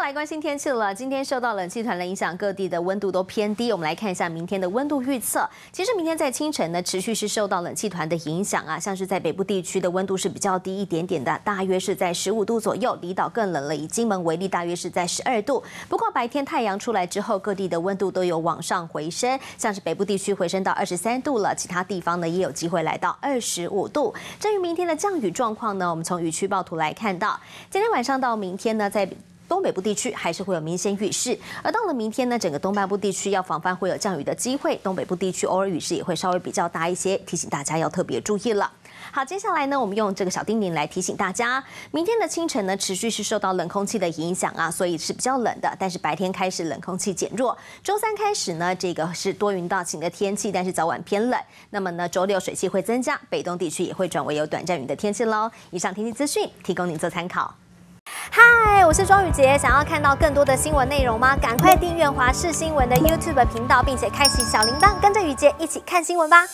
来关心天气了。今天受到冷气团的影响，各地的温度都偏低。我们来看一下明天的温度预测。其实明天在清晨呢，持续是受到冷气团的影响啊，像是在北部地区的温度是比较低一点点的，大约是在十五度左右。离岛更冷了，以金门为例，大约是在十二度。不过白天太阳出来之后，各地的温度都有往上回升，像是北部地区回升到二十三度了，其他地方呢也有机会来到二十五度。至于明天的降雨状况呢，我们从雨区报图来看到，今天晚上到明天呢，在东北部地区还是会有明显雨势，而到了明天呢，整个东半部地区要防范会有降雨的机会，东北部地区偶尔雨势也会稍微比较大一些，提醒大家要特别注意了。好，接下来呢，我们用这个小叮咛来提醒大家，明天的清晨呢，持续是受到冷空气的影响啊，所以是比较冷的，但是白天开始冷空气减弱，周三开始呢，这个是多云到晴的天气，但是早晚偏冷。那么呢，周六水汽会增加，北东地区也会转为有短暂雨的天气喽。以上天气资讯提供您做参考。我是庄雨杰。想要看到更多的新闻内容吗？赶快订阅华视新闻的 YouTube 频道，并且开启小铃铛，跟着雨杰一起看新闻吧。